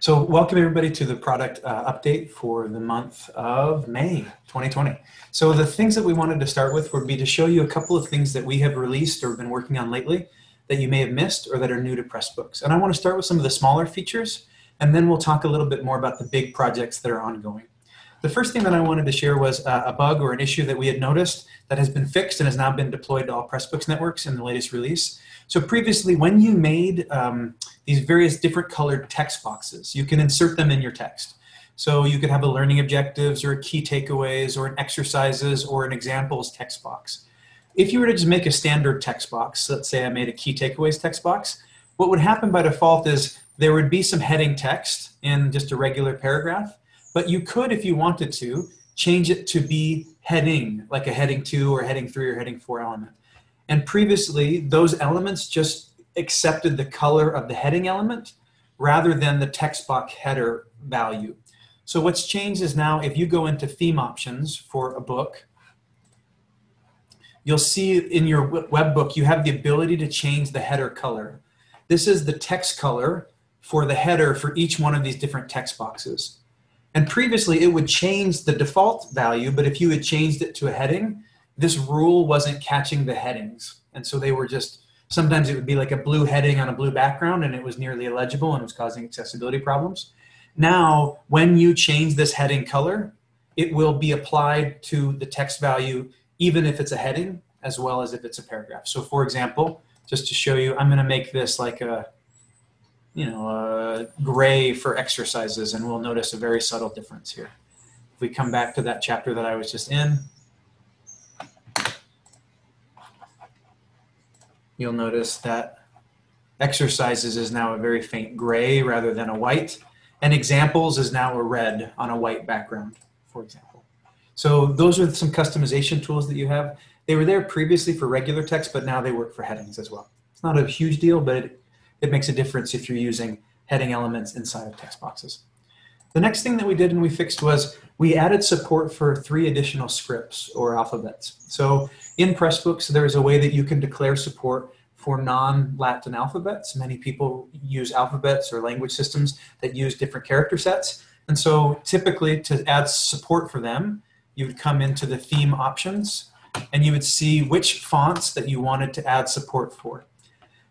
So welcome everybody to the product uh, update for the month of May 2020. So the things that we wanted to start with would be to show you a couple of things that we have released or been working on lately that you may have missed or that are new to Pressbooks. And I want to start with some of the smaller features and then we'll talk a little bit more about the big projects that are ongoing. The first thing that I wanted to share was uh, a bug or an issue that we had noticed that has been fixed and has now been deployed to all Pressbooks networks in the latest release. So previously, when you made um, these various different colored text boxes, you can insert them in your text. So you could have a learning objectives or a key takeaways or an exercises or an examples text box. If you were to just make a standard text box, let's say I made a key takeaways text box, what would happen by default is there would be some heading text in just a regular paragraph, but you could, if you wanted to, change it to be heading, like a heading two or heading three or heading four element. And previously, those elements just accepted the color of the heading element rather than the text box header value. So what's changed is now if you go into theme options for a book, you'll see in your web book, you have the ability to change the header color. This is the text color for the header for each one of these different text boxes. And previously it would change the default value, but if you had changed it to a heading, this rule wasn't catching the headings. And so they were just, sometimes it would be like a blue heading on a blue background and it was nearly illegible and it was causing accessibility problems. Now, when you change this heading color, it will be applied to the text value, even if it's a heading, as well as if it's a paragraph. So for example, just to show you, I'm gonna make this like a, you know, a gray for exercises and we'll notice a very subtle difference here. If we come back to that chapter that I was just in, you'll notice that exercises is now a very faint gray rather than a white, and examples is now a red on a white background, for example. So those are some customization tools that you have. They were there previously for regular text, but now they work for headings as well. It's not a huge deal, but it, it makes a difference if you're using heading elements inside of text boxes. The next thing that we did and we fixed was we added support for three additional scripts or alphabets. So in Pressbooks, there is a way that you can declare support for non-Latin alphabets. Many people use alphabets or language systems that use different character sets. And so typically to add support for them, you would come into the theme options and you would see which fonts that you wanted to add support for.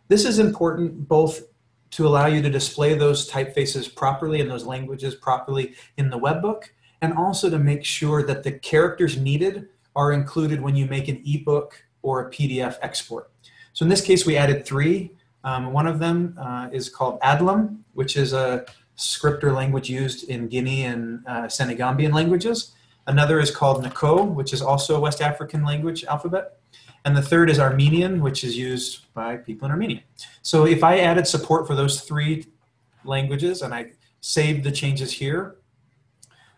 This is important both to allow you to display those typefaces properly and those languages properly in the webbook, and also to make sure that the characters needed are included when you make an ebook or a PDF export. So in this case, we added three. Um, one of them uh, is called Adlam, which is a script or language used in Guinea and uh, Senegambian languages. Another is called N'Ko, which is also a West African language alphabet. And the third is Armenian, which is used by people in Armenia. So if I added support for those three languages and I saved the changes here,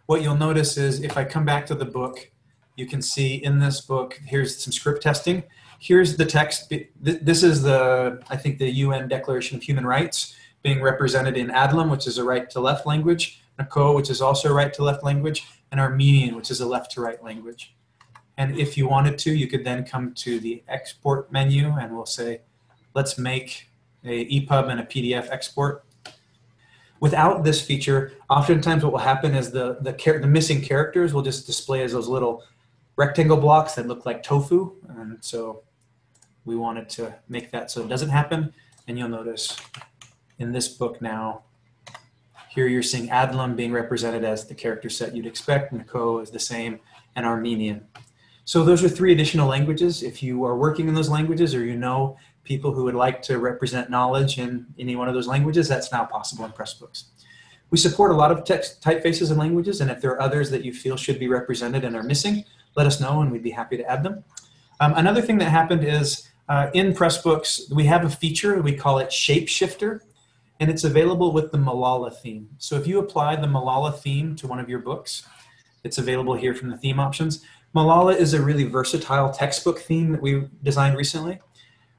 what you'll notice is if I come back to the book, you can see in this book, here's some script testing. Here's the text. This is the, I think, the UN Declaration of Human Rights being represented in Adlam, which is a right to left language, N'Ko, which is also a right to left language, and Armenian, which is a left to right language. And if you wanted to, you could then come to the export menu and we'll say, let's make a EPUB and a PDF export. Without this feature, oftentimes what will happen is the, the, the missing characters will just display as those little rectangle blocks that look like tofu. And so we wanted to make that so it doesn't happen. And you'll notice in this book now, here you're seeing Adlam being represented as the character set you'd expect, N'Ko is the same, and Armenian. So those are three additional languages. If you are working in those languages or you know people who would like to represent knowledge in any one of those languages, that's now possible in Pressbooks. We support a lot of text typefaces and languages, and if there are others that you feel should be represented and are missing, let us know and we'd be happy to add them. Um, another thing that happened is uh, in Pressbooks, we have a feature, we call it Shapeshifter, and it's available with the Malala theme. So if you apply the Malala theme to one of your books, it's available here from the theme options. Malala is a really versatile textbook theme that we designed recently.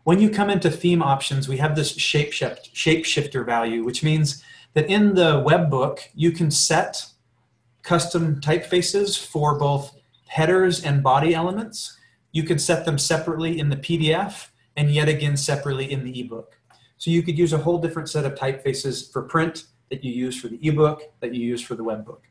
When you come into theme options, we have this shapeshift, shapeshifter value, which means that in the web book, you can set custom typefaces for both headers and body elements. You can set them separately in the PDF and yet again separately in the ebook. So you could use a whole different set of typefaces for print that you use for the ebook, that you use for the web book.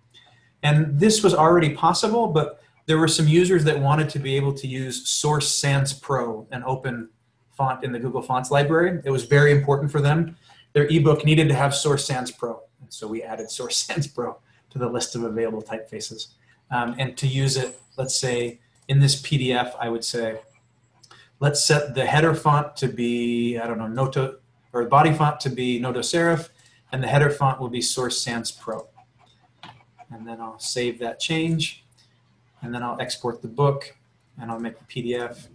And this was already possible, but there were some users that wanted to be able to use Source Sans Pro, an open font in the Google Fonts library. It was very important for them. Their ebook needed to have Source Sans Pro. So we added Source Sans Pro to the list of available typefaces. Um, and to use it, let's say in this PDF, I would say, let's set the header font to be, I don't know, Noto, or the body font to be Noto Serif, and the header font will be Source Sans Pro. And then I'll save that change, and then I'll export the book, and I'll make the PDF.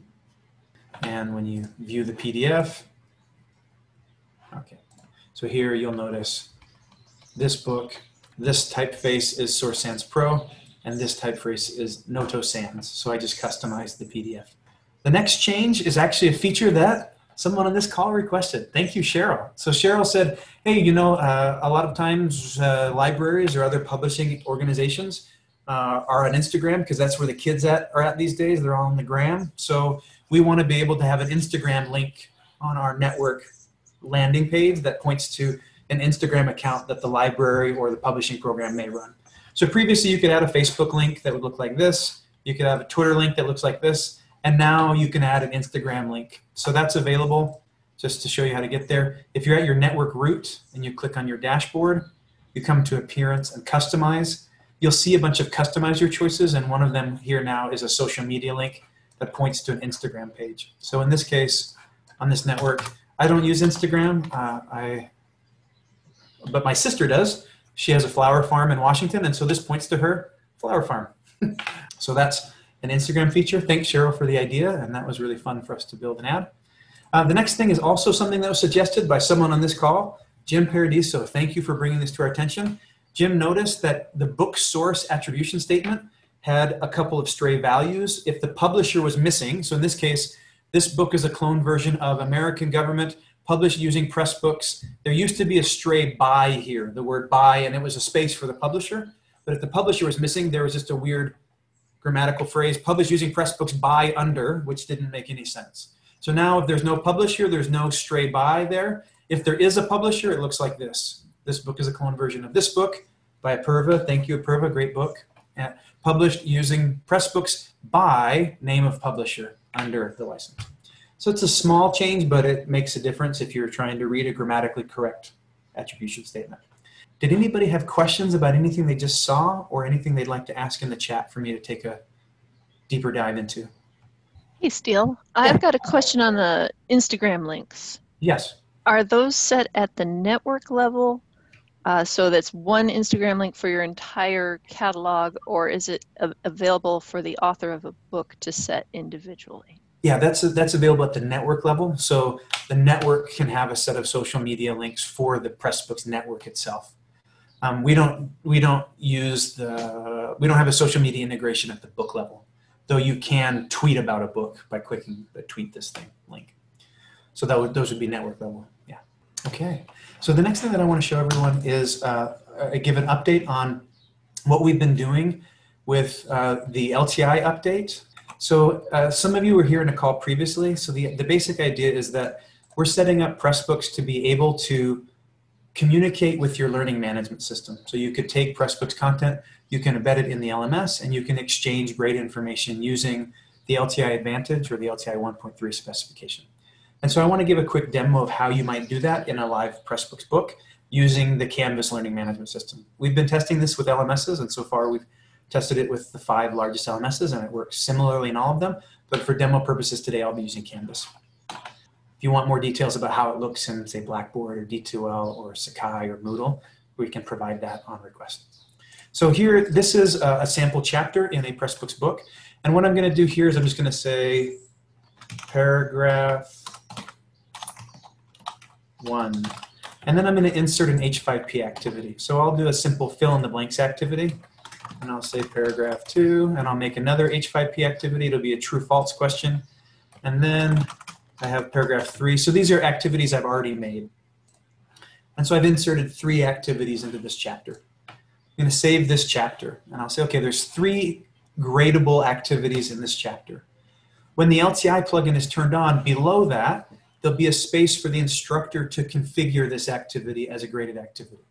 And when you view the PDF, okay, so here you'll notice this book, this typeface is Source Sans Pro, and this typeface is Noto Sans. So I just customized the PDF. The next change is actually a feature that someone on this call requested. Thank you, Cheryl. So Cheryl said, hey, you know, uh, a lot of times uh, libraries or other publishing organizations uh, are on Instagram because that's where the kids at, are at these days. They're all on the gram. So we want to be able to have an Instagram link on our network landing page that points to an Instagram account that the library or the publishing program may run. So previously you could add a Facebook link that would look like this. You could have a Twitter link that looks like this. And now you can add an Instagram link. So that's available just to show you how to get there. If you're at your network root and you click on your dashboard, you come to appearance and customize. You'll see a bunch of customizer choices and one of them here now is a social media link that points to an Instagram page. So in this case, on this network, I don't use Instagram. Uh, I, but my sister does she has a flower farm in Washington, and so this points to her flower farm. so that's an Instagram feature. Thanks, Cheryl, for the idea, and that was really fun for us to build an ad. Uh, the next thing is also something that was suggested by someone on this call, Jim Paradiso. Thank you for bringing this to our attention. Jim noticed that the book source attribution statement had a couple of stray values. If the publisher was missing, so in this case, this book is a clone version of American Government published using Pressbooks. There used to be a stray by here, the word by, and it was a space for the publisher. But if the publisher was missing, there was just a weird grammatical phrase, published using Pressbooks by under, which didn't make any sense. So now if there's no publisher, there's no stray by there. If there is a publisher, it looks like this. This book is a clone version of this book by Apurva. Thank you, Apurva, great book. And published using Pressbooks by name of publisher under the license. So it's a small change, but it makes a difference if you're trying to read a grammatically correct attribution statement. Did anybody have questions about anything they just saw or anything they'd like to ask in the chat for me to take a deeper dive into? Hey, Steel. I've got a question on the Instagram links. Yes. Are those set at the network level? Uh, so that's one Instagram link for your entire catalog, or is it available for the author of a book to set individually? Yeah, that's that's available at the network level. So the network can have a set of social media links for the Pressbooks network itself. Um, we don't we don't use the we don't have a social media integration at the book level, though you can tweet about a book by clicking the tweet this thing link. So that would those would be network level. Yeah. Okay. So the next thing that I want to show everyone is uh, I give an update on what we've been doing with uh, the LTI update so uh, some of you were here in a call previously. So the, the basic idea is that we're setting up Pressbooks to be able to communicate with your learning management system. So you could take Pressbooks content, you can embed it in the LMS, and you can exchange grade information using the LTI Advantage or the LTI 1.3 specification. And so I want to give a quick demo of how you might do that in a live Pressbooks book using the Canvas learning management system. We've been testing this with LMSs, and so far we've tested it with the five largest LMSs and it works similarly in all of them. But for demo purposes today, I'll be using Canvas. If you want more details about how it looks in say Blackboard or D2L or Sakai or Moodle, we can provide that on request. So here, this is a, sample chapter in a Pressbooks book. And what I'm gonna do here is I'm just gonna say paragraph one. And then I'm gonna insert an H5P activity. So I'll do a simple fill in the blanks activity and I'll say paragraph two, and I'll make another H5P activity. It'll be a true false question. And then I have paragraph three. So these are activities I've already made. And so I've inserted three activities into this chapter. I'm going to save this chapter, and I'll say, okay, there's three gradable activities in this chapter. When the LTI plugin is turned on, below that, there'll be a space for the instructor to configure this activity as a graded activity.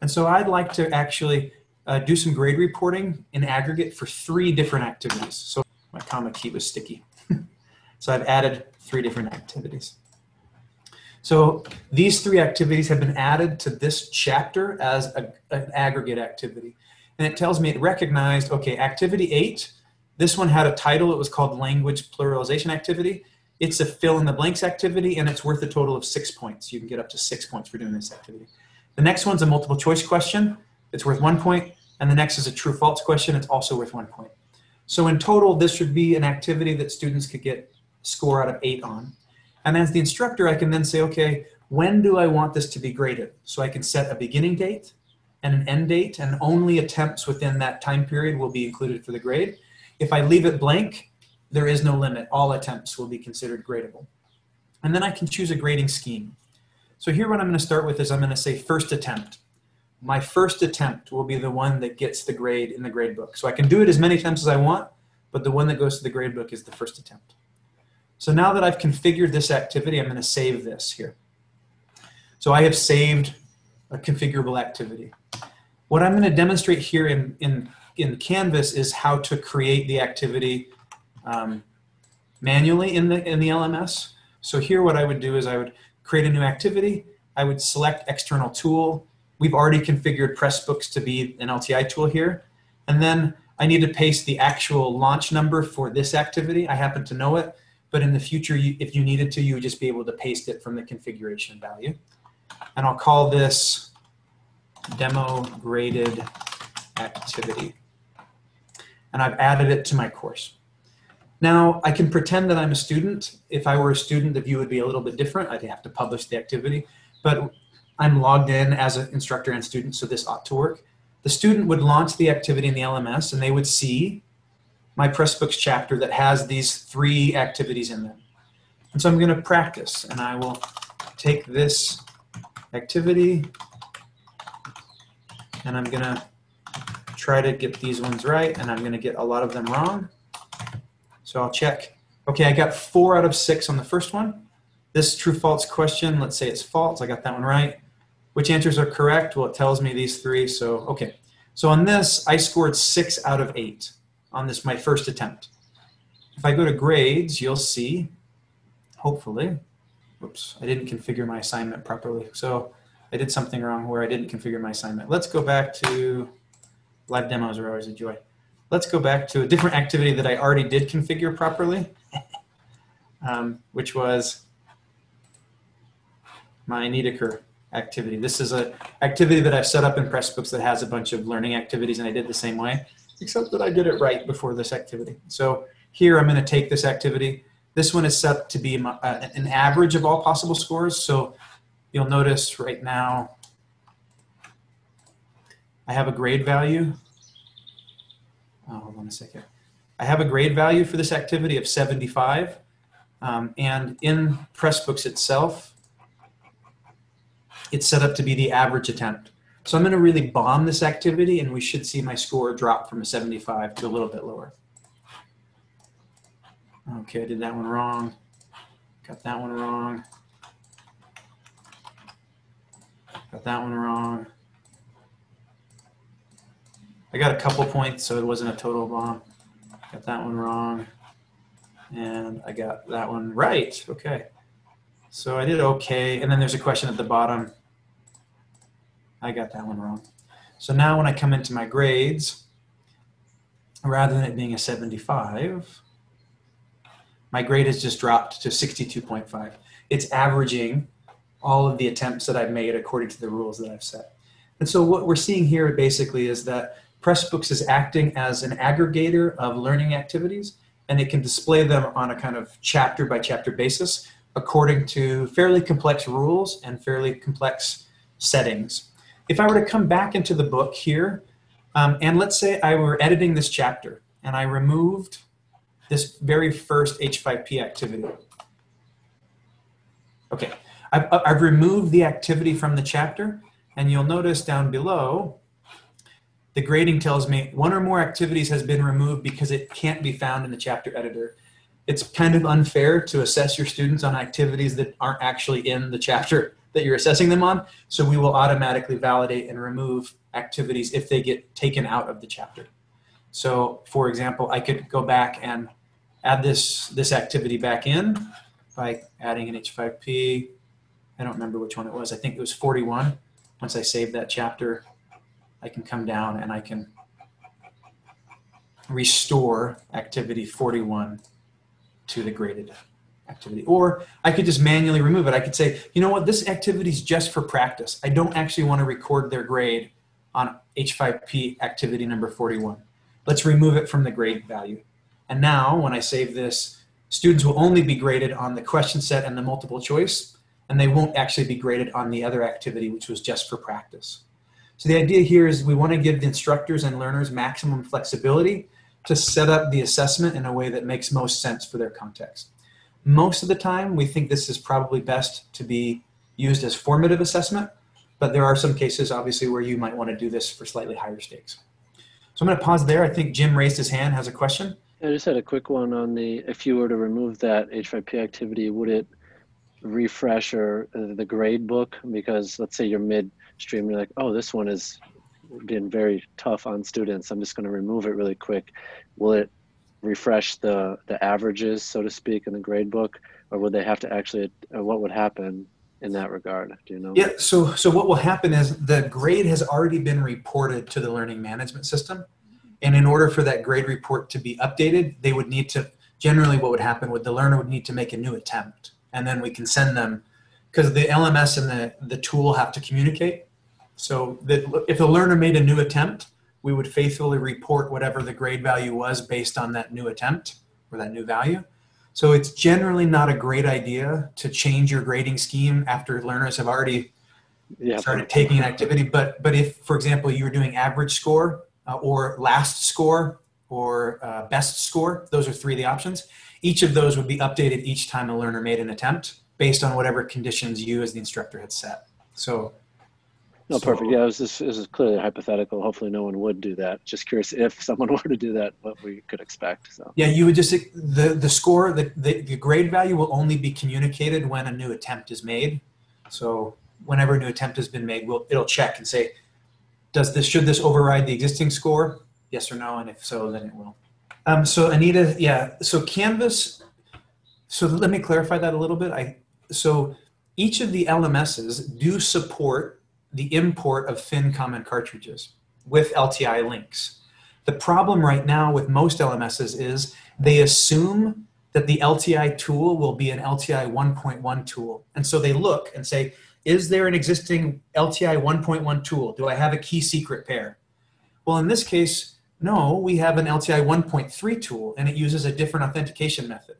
And so I'd like to actually uh, do some grade reporting in aggregate for three different activities. So my comma key was sticky. so I've added three different activities. So these three activities have been added to this chapter as a, an aggregate activity. And it tells me it recognized, okay, activity eight, this one had a title, it was called language pluralization activity. It's a fill in the blanks activity and it's worth a total of six points. You can get up to six points for doing this activity. The next one's a multiple choice question. It's worth one point. And the next is a true false question. It's also worth one point. So in total, this would be an activity that students could get score out of eight on. And as the instructor, I can then say, okay, when do I want this to be graded? So I can set a beginning date and an end date, and only attempts within that time period will be included for the grade. If I leave it blank, there is no limit. All attempts will be considered gradable. And then I can choose a grading scheme. So here what I'm going to start with is I'm going to say first attempt. My first attempt will be the one that gets the grade in the grade book. So I can do it as many times as I want, but the one that goes to the grade book is the first attempt. So now that I've configured this activity, I'm going to save this here. So I have saved a configurable activity. What I'm going to demonstrate here in, in, in Canvas is how to create the activity um, manually in the, in the LMS. So here what I would do is I would create a new activity. I would select external tool. We've already configured Pressbooks to be an LTI tool here. And then I need to paste the actual launch number for this activity. I happen to know it, but in the future, you, if you needed to, you would just be able to paste it from the configuration value. And I'll call this demo graded activity. And I've added it to my course. Now, I can pretend that I'm a student. If I were a student, the view would be a little bit different. I'd have to publish the activity. But I'm logged in as an instructor and student, so this ought to work. The student would launch the activity in the LMS, and they would see my Pressbooks chapter that has these three activities in them. And so I'm going to practice, and I will take this activity, and I'm going to try to get these ones right, and I'm going to get a lot of them wrong. So I'll check. Okay, I got four out of six on the first one. This true false question, let's say it's false. I got that one right. Which answers are correct? Well, it tells me these three. So, okay. So on this, I scored six out of eight on this, my first attempt. If I go to grades, you'll see, hopefully, whoops, I didn't configure my assignment properly. So I did something wrong where I didn't configure my assignment. Let's go back to live demos are always a joy. Let's go back to a different activity that I already did configure properly, um, which was my Niederker activity. This is an activity that I've set up in Pressbooks that has a bunch of learning activities, and I did the same way, except that I did it right before this activity. So here I'm going to take this activity. This one is set to be my, uh, an average of all possible scores. So you'll notice right now I have a grade value oh, hold on a second. I have a grade value for this activity of 75. Um, and in Pressbooks itself, it's set up to be the average attempt. So I'm going to really bomb this activity and we should see my score drop from a 75 to a little bit lower. Okay, I did that one wrong. Got that one wrong. Got that one wrong. I got a couple points, so it wasn't a total bomb. Got that one wrong. And I got that one right. Okay. So I did okay. And then there's a question at the bottom. I got that one wrong. So now when I come into my grades, rather than it being a 75, my grade has just dropped to 62.5. It's averaging all of the attempts that I've made according to the rules that I've set. And so what we're seeing here basically is that Pressbooks is acting as an aggregator of learning activities, and it can display them on a kind of chapter by chapter basis according to fairly complex rules and fairly complex settings. If I were to come back into the book here, um, and let's say I were editing this chapter and I removed this very first H5P activity. Okay, I've, I've removed the activity from the chapter, and you'll notice down below the grading tells me one or more activities has been removed because it can't be found in the chapter editor. It's kind of unfair to assess your students on activities that aren't actually in the chapter that you're assessing them on. So we will automatically validate and remove activities if they get taken out of the chapter. So for example, I could go back and add this, this activity back in by adding an H5P. I don't remember which one it was. I think it was 41. Once I save that chapter, I can come down and I can restore activity 41 to the graded activity. Or I could just manually remove it. I could say, you know what, this activity is just for practice. I don't actually want to record their grade on H5P activity number 41. Let's remove it from the grade value. And now when I save this, students will only be graded on the question set and the multiple choice, and they won't actually be graded on the other activity, which was just for practice. So the idea here is we want to give the instructors and learners maximum flexibility to set up the assessment in a way that makes most sense for their context. Most of the time, we think this is probably best to be used as formative assessment, but there are some cases, obviously, where you might want to do this for slightly higher stakes. So I'm going to pause there. I think Jim raised his hand, has a question. I just had a quick one on the, if you were to remove that H5P activity, would it refresh or the grade book? Because let's say you're midstream, you're like, oh, this one is being very tough on students. I'm just going to remove it really quick. Will it refresh the the averages, so to speak, in the grade book, or would they have to actually? What would happen in that regard? Do you know? Yeah. So so what will happen is the grade has already been reported to the learning management system, and in order for that grade report to be updated, they would need to. Generally, what would happen would the learner would need to make a new attempt, and then we can send them because the LMS and the the tool have to communicate. So that if the learner made a new attempt, we would faithfully report whatever the grade value was based on that new attempt or that new value. So it's generally not a great idea to change your grading scheme after learners have already Yeah. started taking an activity. But but if, for example, you were doing average score uh, or last score or uh, best score, those are three of the options. Each of those would be updated each time a learner made an attempt based on whatever conditions you as the instructor had set. So No, so- perfect. Yeah, this is, this is clearly hypothetical. Hopefully, no one would do that. Just curious if someone were to do that, what we could expect. So, Yeah, you would just the the score the, the the grade value will only be communicated when a new attempt is made. So whenever a new attempt has been made, we'll it'll check and say, does this should this override the existing score? Yes or no, and if so, then it will. Um, so Anita, yeah. So Canvas. So let me clarify that a little bit. I so each of the LMSs do support the import of Thin Common cartridges with LTI links. The problem right now with most LMSs is they assume that the LTI tool will be an LTI 1.1 tool. And so they look and say, is there an existing LTI 1.1 tool? Do I have a key secret pair? Well, in this case, no, we have an LTI 1.3 tool and it uses a different authentication method.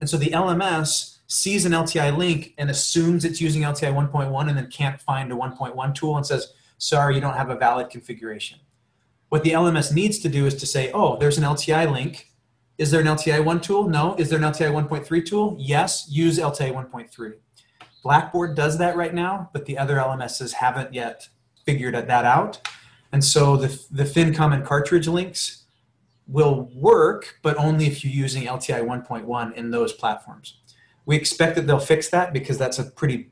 And so the LMS sees an LTI link and assumes it's using LTI 1.1 and then can't find a 1.1 tool and says, sorry, you don't have a valid configuration. What the LMS needs to do is to say, oh, there's an LTI link. Is there an LTI 1 tool? No. Is there an LTI 1.3 tool? Yes. Use LTI 1.3. Blackboard does that right now, but the other LMSs haven't yet figured that out. And so the, the Thin Common cartridge links will work, but only if you're using LTI 1.1 in those platforms. We expect that they'll fix that because that's a pretty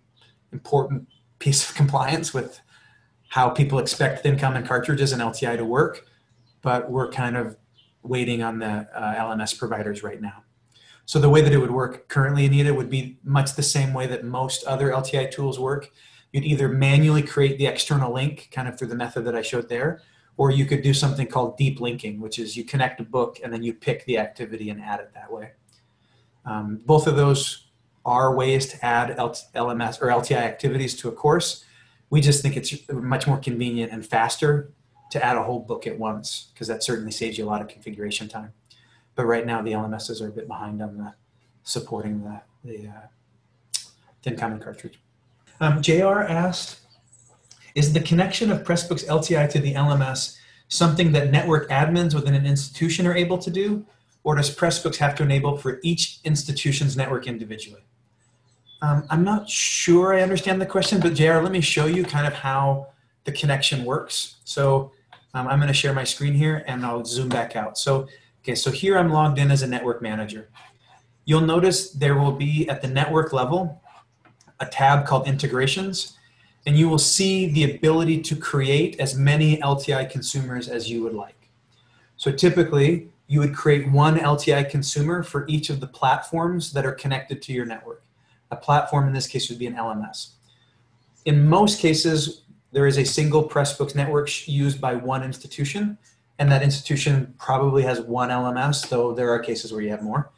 important piece of compliance with how people expect Thin Common cartridges and LTI to work, but we're kind of waiting on the uh, LMS providers right now. So the way that it would work currently, Anita, would be much the same way that most other LTI tools work. You'd either manually create the external link, kind of through the method that I showed there, or you could do something called deep linking, which is you connect a book and then you pick the activity and add it that way. Um, both of those are ways to add LMS or LTI activities to a course. We just think it's much more convenient and faster to add a whole book at once because that certainly saves you a lot of configuration time. But right now the LMSs are a bit behind on the supporting the, the uh, thin common cartridge. Um, JR asked, is the connection of Pressbooks LTI to the LMS something that network admins within an institution are able to do? Or does Pressbooks have to enable for each institution's network individually? Um, I'm not sure I understand the question, but JR, let me show you kind of how the connection works. So um, I'm going to share my screen here and I'll zoom back out. So, okay, so here I'm logged in as a network manager. You'll notice there will be at the network level a tab called integrations, and you will see the ability to create as many LTI consumers as you would like. So typically, you would create one LTI consumer for each of the platforms that are connected to your network. A platform in this case would be an LMS. In most cases, there is a single Pressbooks network used by one institution, and that institution probably has one LMS, though there are cases where you have more.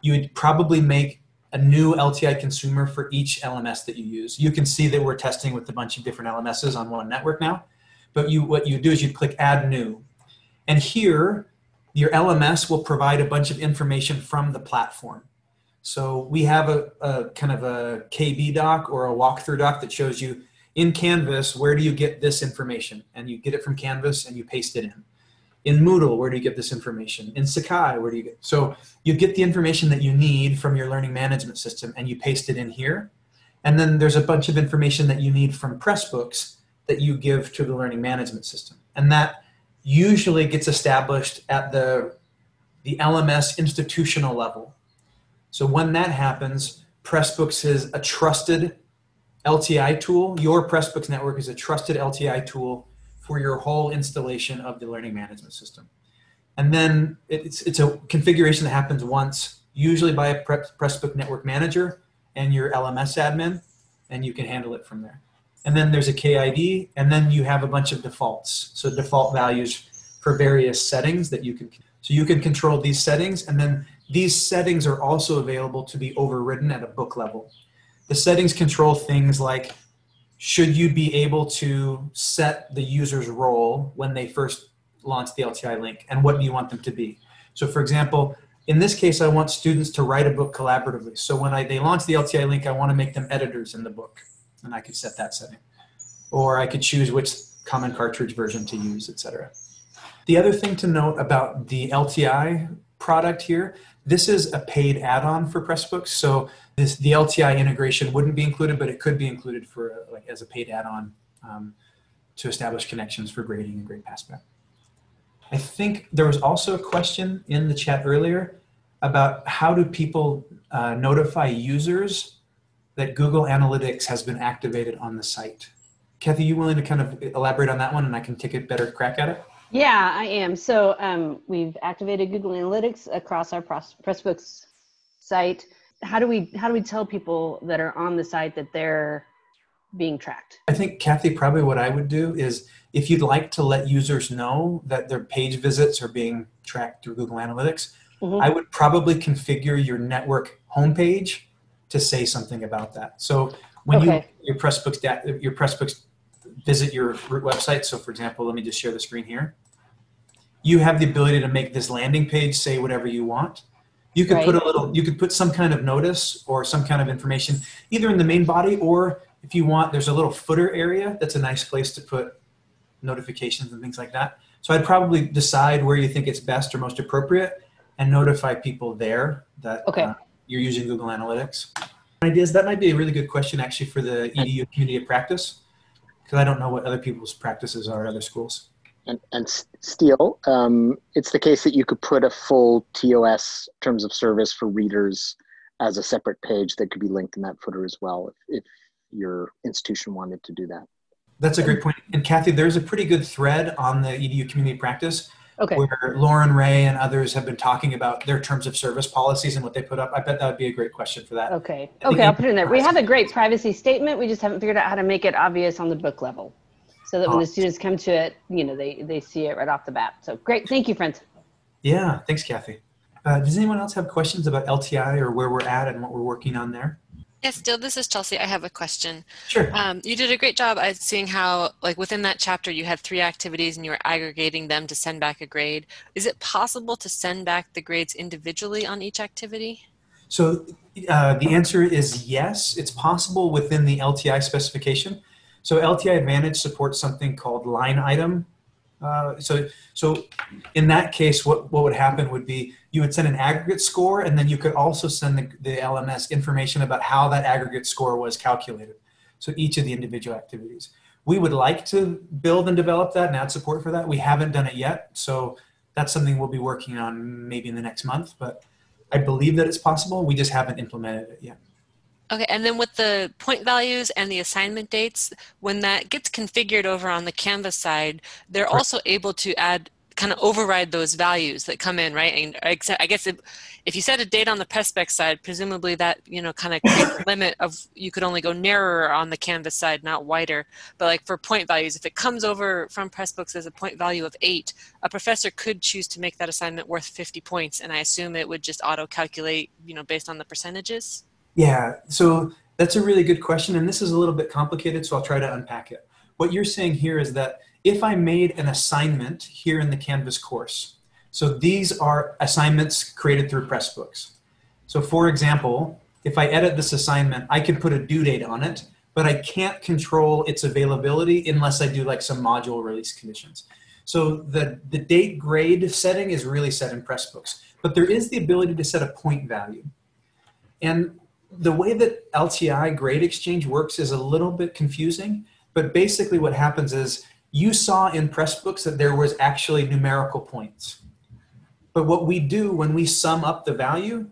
You would probably make a new LTI consumer for each LMS that you use. You can see that we're testing with a bunch of different LMSs on one network now. But you, what you do is you click Add New. And here, your LMS will provide a bunch of information from the platform. So we have a, a kind of a KB doc or a walkthrough doc that shows you in Canvas, where do you get this information? And you get it from Canvas and you paste it in. In Moodle, where do you get this information? In Sakai, where do you get? So you get the information that you need from your learning management system and you paste it in here. And then there's a bunch of information that you need from Pressbooks that you give to the learning management system. And that usually gets established at the, the LMS institutional level. So when that happens, Pressbooks is a trusted LTI tool. Your Pressbooks network is a trusted LTI tool for your whole installation of the learning management system. And then it's, it's a configuration that happens once, usually by a Pressbook network manager and your LMS admin, and you can handle it from there. And then there's a KID, and then you have a bunch of defaults. So default values for various settings that you can, so you can control these settings, and then these settings are also available to be overridden at a book level. The settings control things like should you be able to set the user's role when they first launch the LTI link and what do you want them to be? So for example, in this case, I want students to write a book collaboratively. So when I, they launch the LTI link, I want to make them editors in the book and I could set that setting. Or I could choose which common cartridge version to use, etc. The other thing to note about the LTI product here, this is a paid add-on for Pressbooks. So this the LTI integration wouldn't be included, but it could be included for like as a paid add-on um, to establish connections for grading and grade passback. I think there was also a question in the chat earlier about how do people uh, notify users that Google Analytics has been activated on the site. Kathy, you willing to kind of elaborate on that one and I can take a better crack at it? Yeah, I am. So um, we've activated Google Analytics across our Pressbooks site how do we how do we tell people that are on the site that they're being tracked? I think Kathy, probably what I would do is if you'd like to let users know that their page visits are being tracked through Google Analytics, mm-hmm. I would probably configure your network homepage to say something about that. So when okay. you your Pressbooks your Pressbooks visit your root website. So for example, let me just share the screen here. You have the ability to make this landing page say whatever you want. You could right. put a little, you could put some kind of notice or some kind of information either in the main body or if you want, there's a little footer area that's a nice place to put notifications and things like that. So I'd probably decide where you think it's best or most appropriate and notify people there that okay. uh, you're using Google Analytics. Ideas, that might be a really good question actually for the EDU community of practice because I don't know what other people's practices are at other schools and, and Steel, um, it's the case that you could put a full TOS terms of service for readers as a separate page that could be linked in that footer as well if, if your institution wanted to do that. That's a great point. And Kathy, there's a pretty good thread on the EDU community practice okay. where Lauren Ray and others have been talking about their terms of service policies and what they put up. I bet that would be a great question for that. Okay. Okay, I'll put it in there. We have a great privacy statement. We just haven't figured out how to make it obvious on the book level so that when the students come to it, you know, they, they see it right off the bat. So great. Thank you, friends. Yeah. Thanks, Kathy. Uh, does anyone else have questions about LTI or where we're at and what we're working on there? Yes, Steel, this is Chelsea. I have a question. Sure. Um, you did a great job at seeing how, like, within that chapter, you had three activities and you were aggregating them to send back a grade. Is it possible to send back the grades individually on each activity? So uh, the answer is yes. It's possible within the LTI specification. So LTI Advantage supports something called line item. Uh, so, so in that case, what, what would happen would be you would send an aggregate score, and then you could also send the, the LMS information about how that aggregate score was calculated. So each of the individual activities. We would like to build and develop that and add support for that. We haven't done it yet, so that's something we'll be working on maybe in the next month. But I believe that it's possible. We just haven't implemented it yet. Okay, and then with the point values and the assignment dates, when that gets configured over on the Canvas side, they're Correct. also able to add kind of override those values that come in, right? And I guess if, if you set a date on the Pressbooks side, presumably that you know kind of limit of you could only go narrower on the Canvas side, not wider. But like for point values, if it comes over from Pressbooks as a point value of eight, a professor could choose to make that assignment worth 50 points, and I assume it would just auto calculate, you know, based on the percentages. Yeah, so that's a really good question, and this is a little bit complicated, so I'll try to unpack it. What you're saying here is that if I made an assignment here in the Canvas course, so these are assignments created through Pressbooks. So for example, if I edit this assignment, I can put a due date on it, but I can't control its availability unless I do like some module release conditions. So the, the date grade setting is really set in Pressbooks, but there is the ability to set a point value. And the way that LTI grade exchange works is a little bit confusing, but basically what happens is you saw in Pressbooks that there was actually numerical points. But what we do when we sum up the value,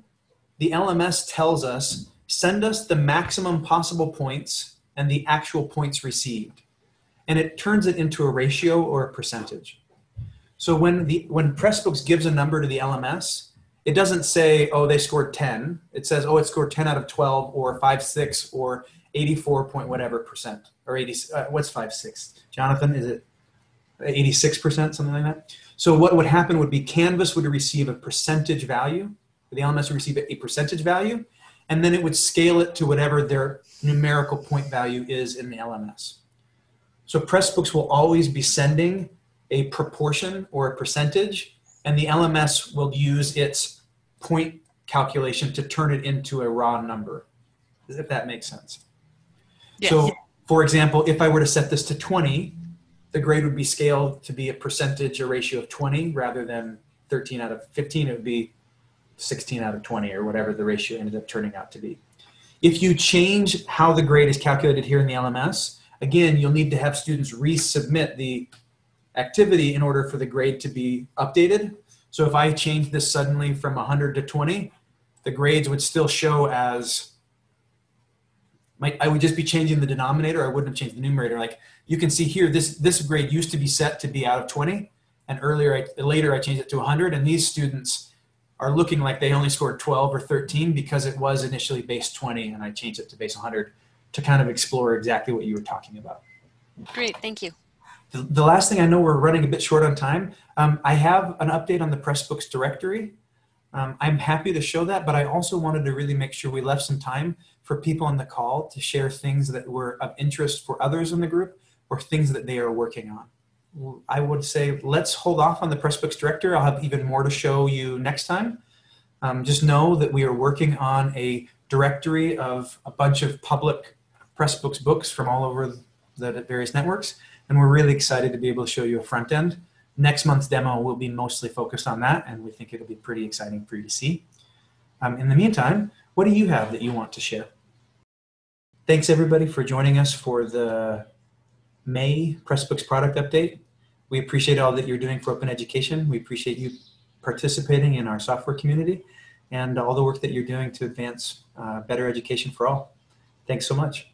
the LMS tells us send us the maximum possible points and the actual points received. And it turns it into a ratio or a percentage. So when the when Pressbooks gives a number to the LMS, it doesn't say, oh, they scored 10. It says, oh, it scored 10 out of 12 or 5, 6 or 84 point whatever percent or 80, uh, what's 5, 6? Jonathan, is it 86%, something like that? So what would happen would be Canvas would receive a percentage value, the LMS would receive a percentage value, and then it would scale it to whatever their numerical point value is in the LMS. So Pressbooks will always be sending a proportion or a percentage, and the LMS will use its point calculation to turn it into a raw number, if that makes sense. Yes. So, for example, if I were to set this to 20, the grade would be scaled to be a percentage, a ratio of 20 rather than 13 out of 15. It would be 16 out of 20 or whatever the ratio ended up turning out to be. If you change how the grade is calculated here in the LMS, again, you'll need to have students resubmit the activity in order for the grade to be updated. So if I change this suddenly from 100 to 20, the grades would still show as my, I would just be changing the denominator. I wouldn't have changed the numerator. Like you can see here, this this grade used to be set to be out of 20, and earlier, I, later, I changed it to 100. And these students are looking like they only scored 12 or 13 because it was initially base 20, and I changed it to base 100 to kind of explore exactly what you were talking about. Great, thank you. The, the last thing I know, we're running a bit short on time. Um, I have an update on the Pressbooks directory. Um, I'm happy to show that, but I also wanted to really make sure we left some time for people on the call to share things that were of interest for others in the group or things that they are working on. I would say let's hold off on the Pressbooks directory. I'll have even more to show you next time. Um, just know that we are working on a directory of a bunch of public Pressbooks books from all over the various networks, and we're really excited to be able to show you a front end. Next month's demo will be mostly focused on that, and we think it'll be pretty exciting for you to see. Um, in the meantime, what do you have that you want to share? Thanks everybody for joining us for the May Pressbooks product update. We appreciate all that you're doing for open education. We appreciate you participating in our software community and all the work that you're doing to advance uh, better education for all. Thanks so much.